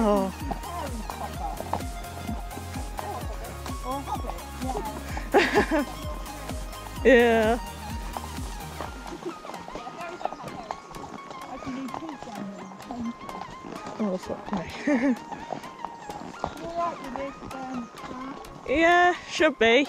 Oh. yeah. Oh, that's that yeah, should be.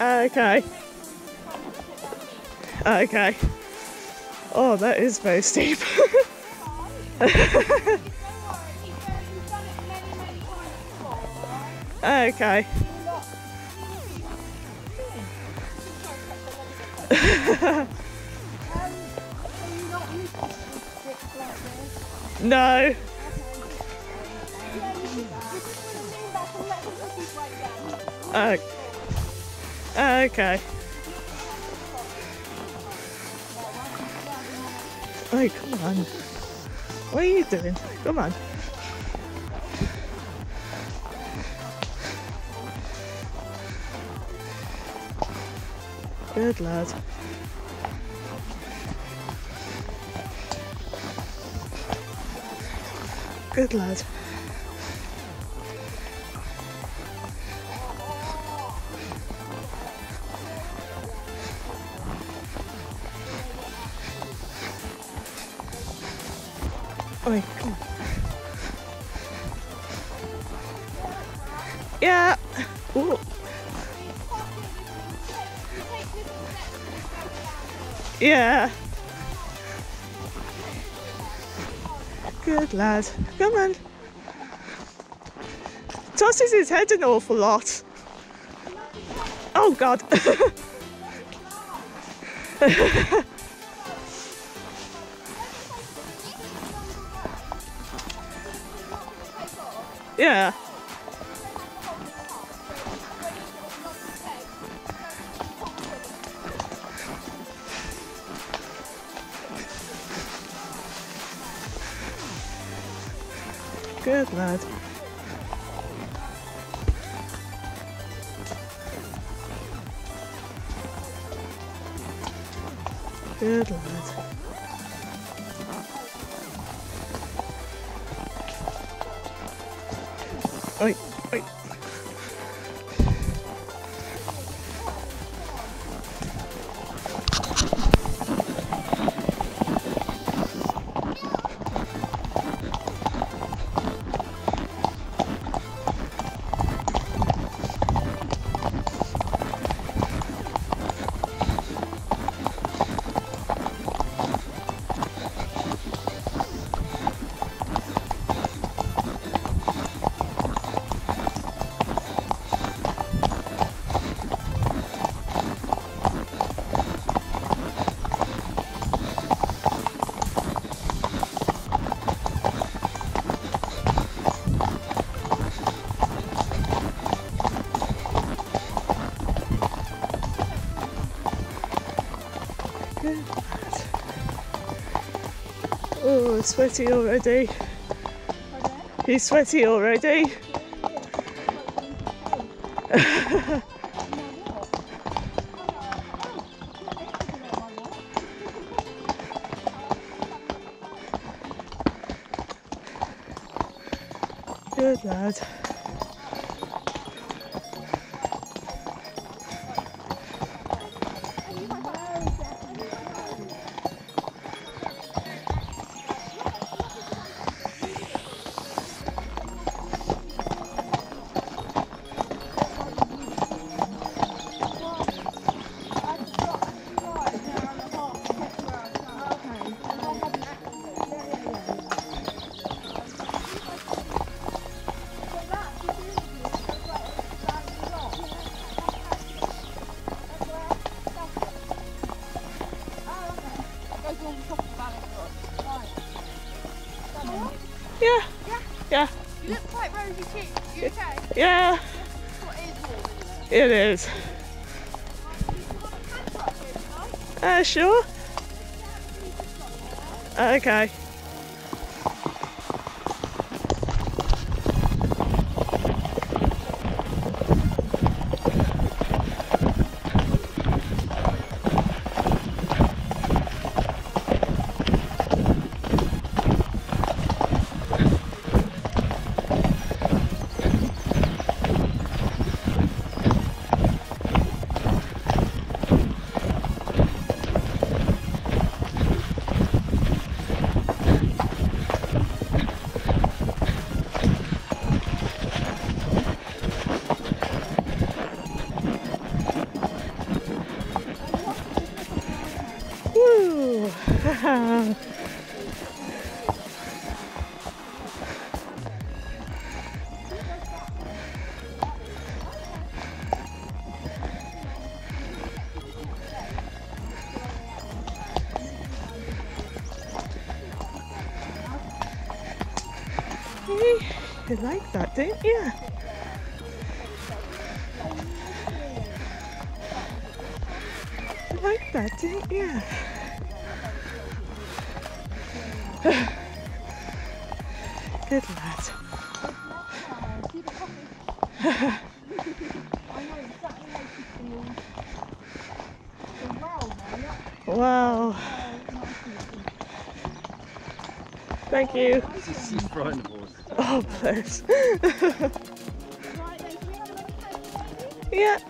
Okay. Okay. Oh, that is very steep. okay. no. Okay. Oh, okay. Oh, come on. What are you doing? Come on. Good lad. Good lad. Yeah. Good lad. Come on. Tosses his head an awful lot. Oh God. yeah. Oh, sweaty already. He's sweaty already. it? is. Uh, sure. Okay. Hey, you like that, don't? You Wow. Thank you. She's frightened of horses. Oh, bless. Right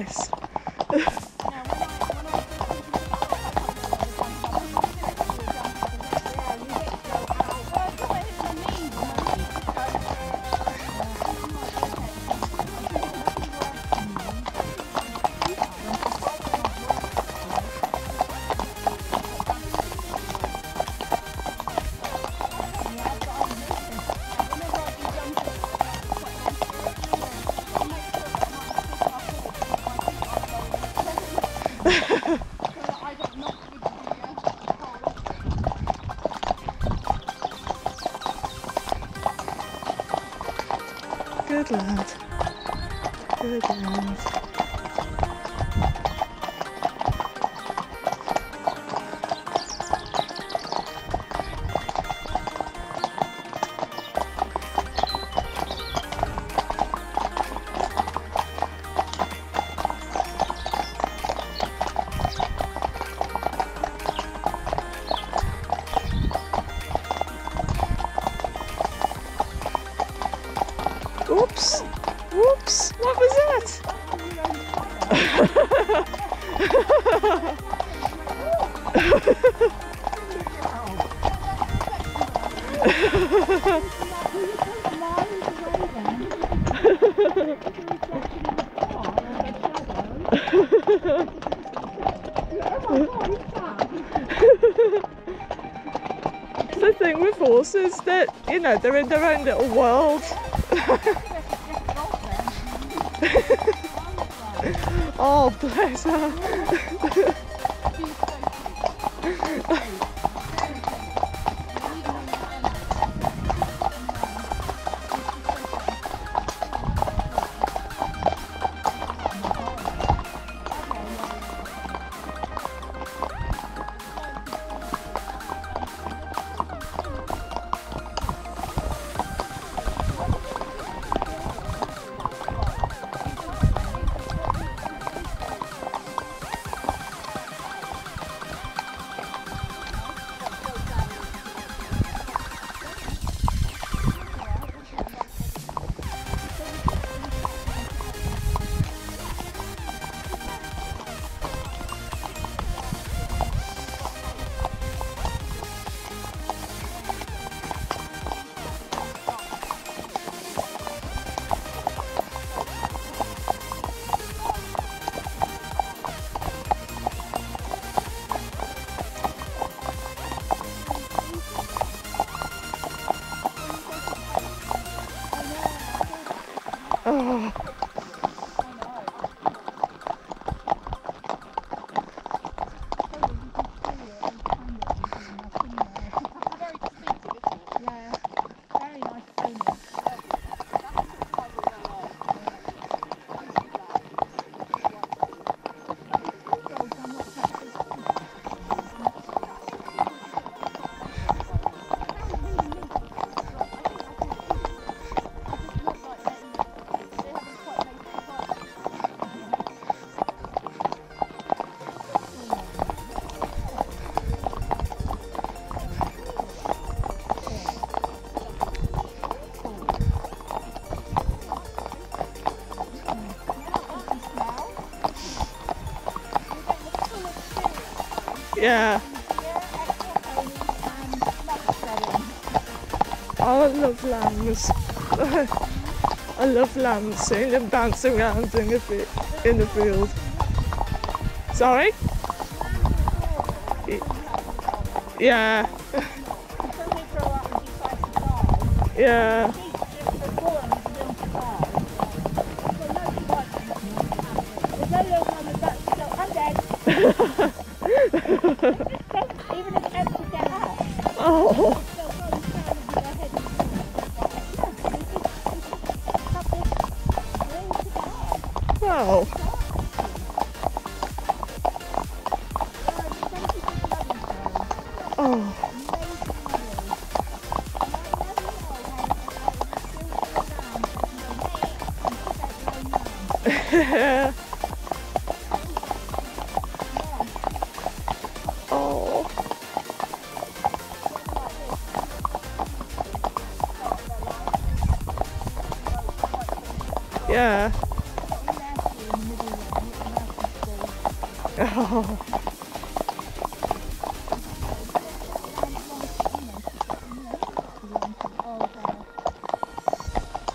Yes. you know, they're in their own little world. oh, bless her. Yeah. Oh, I love lambs. I love lambs, seeing them dancing around in the, fi- in the field. Sorry? Yeah, yeah. Yeah.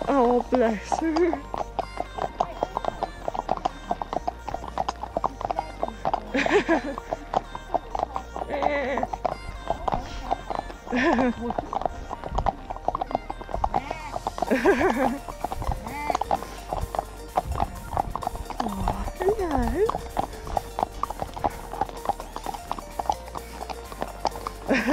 Oh. Bless her.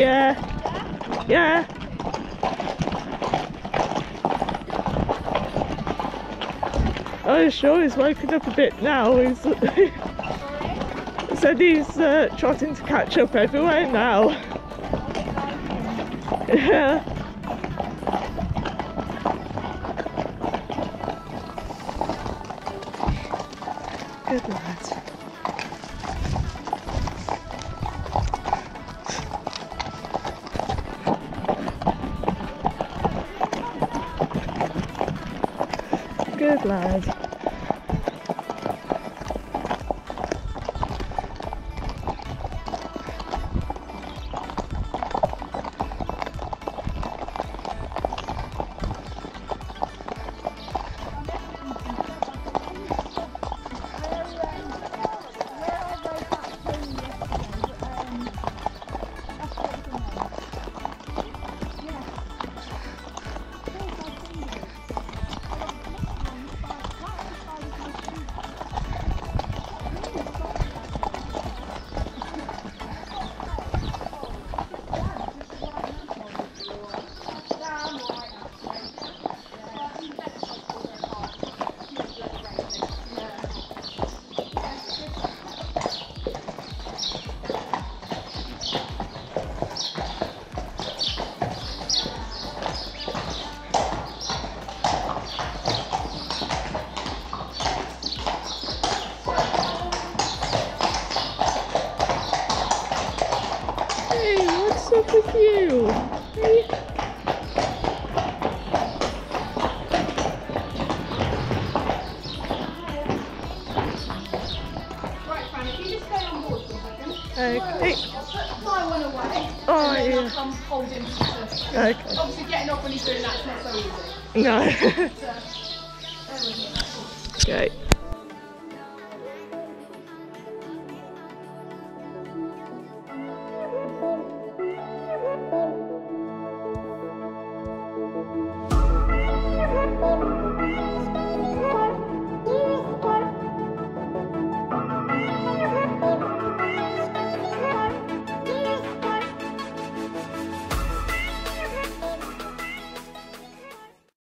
Yeah. Yeah. Oh, sure, he's woken up a bit now. He's said he's uh, trotting to catch up everywhere now. Yeah. Good Okay. I'll put my one away. Oh, and then yeah. I'll come hold him. to- Okay. Obviously, getting off when he's doing that's not so easy. No. But, uh, okay.